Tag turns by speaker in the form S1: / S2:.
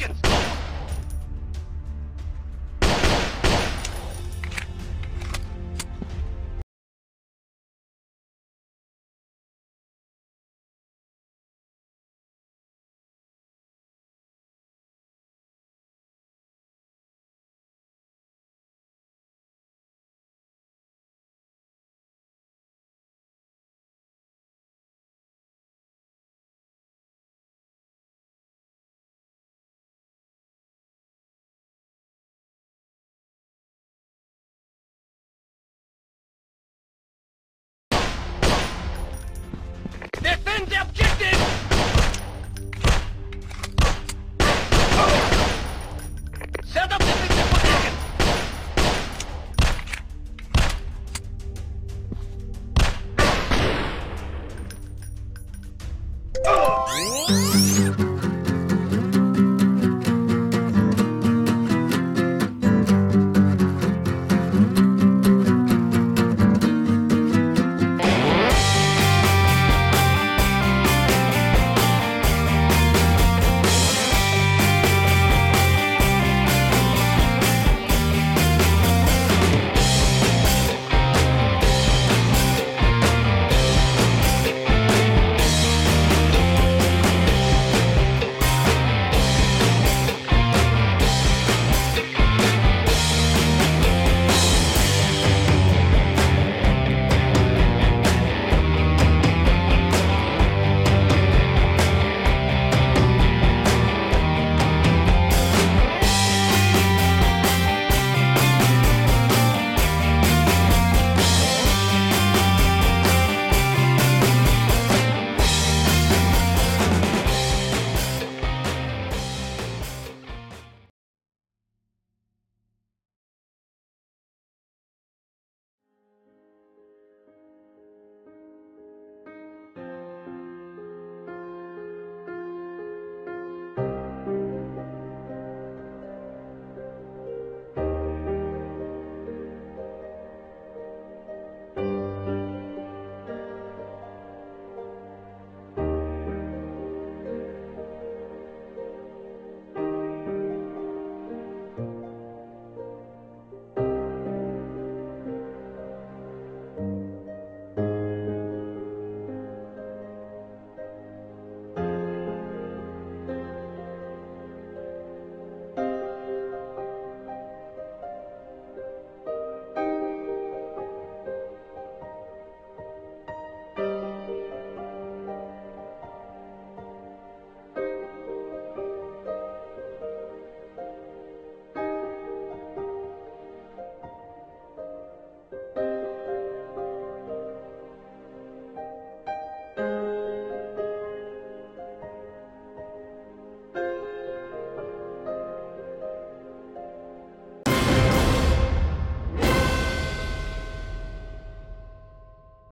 S1: seconds!